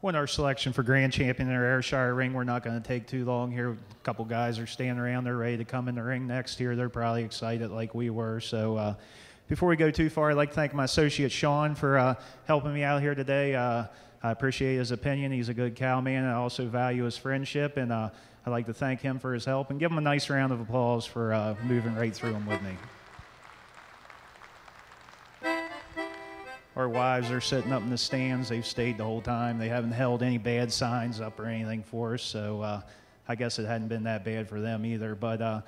When our selection for grand champion in our Ayrshire ring, we're not going to take too long here. A couple guys are standing around. They're ready to come in the ring next year. They're probably excited like we were. So uh, before we go too far, I'd like to thank my associate Sean for uh, helping me out here today. Uh, I appreciate his opinion. He's a good cowman. I also value his friendship, and uh, I'd like to thank him for his help and give him a nice round of applause for uh, moving right through him with me. Our wives are sitting up in the stands. They've stayed the whole time. They haven't held any bad signs up or anything for us. So uh, I guess it hadn't been that bad for them either. But uh,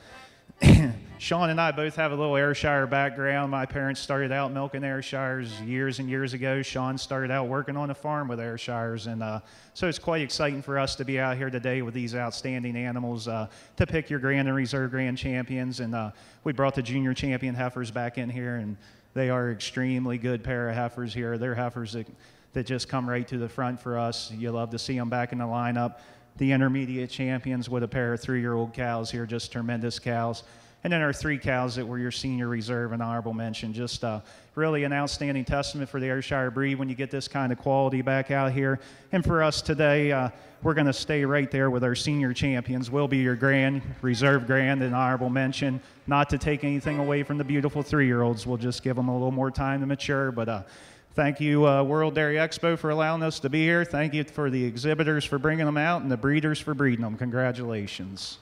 Sean and I both have a little Ayrshire background. My parents started out milking Ayrshires years and years ago. Sean started out working on a farm with Ayrshires. And uh, so it's quite exciting for us to be out here today with these outstanding animals uh, to pick your Grand and Reserve Grand Champions. And uh, we brought the junior champion heifers back in here. and they are extremely good pair of heifers here. They're heifers that, that just come right to the front for us. You love to see them back in the lineup. The intermediate champions with a pair of three year old cows here, just tremendous cows. And then our three cows that were your senior reserve and honorable mention. Just uh, really an outstanding testament for the Ayrshire breed when you get this kind of quality back out here. And for us today, uh, we're going to stay right there with our senior champions. We'll be your grand, reserve grand, and honorable mention. Not to take anything away from the beautiful three year olds. We'll just give them a little more time to mature. But uh, Thank you, uh, World Dairy Expo, for allowing us to be here. Thank you for the exhibitors for bringing them out and the breeders for breeding them. Congratulations.